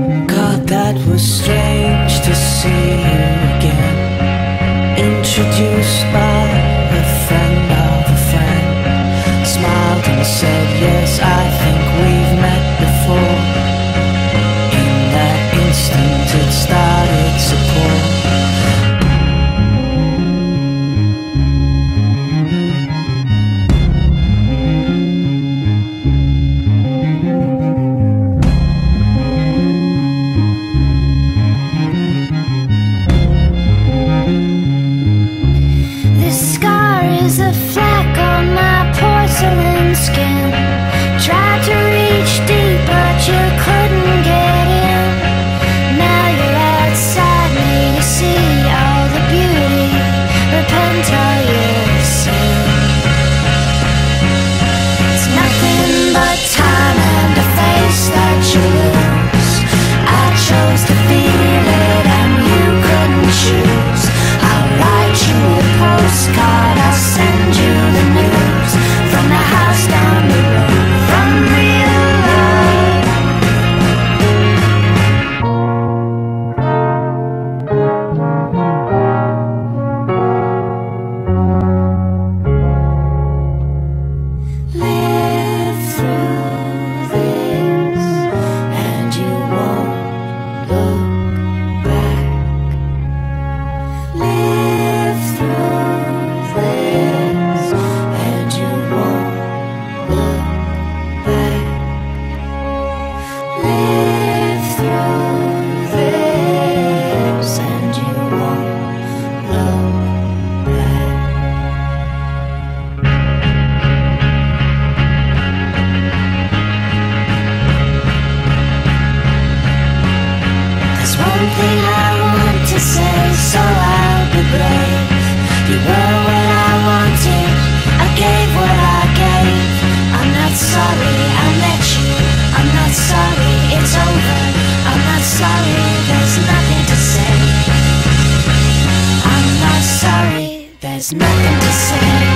God, that was strange to see you again. Introduced by scar is a fleck on my porcelain skin. Try to reach deep but you couldn't get in. Now you're outside me You see all the beauty Repent all your sin It's nothing but time something I want to say, so I'll be brave. You were what I wanted, I gave what I gave. I'm not sorry I met you, I'm not sorry it's over. I'm not sorry there's nothing to say. I'm not sorry there's nothing to say.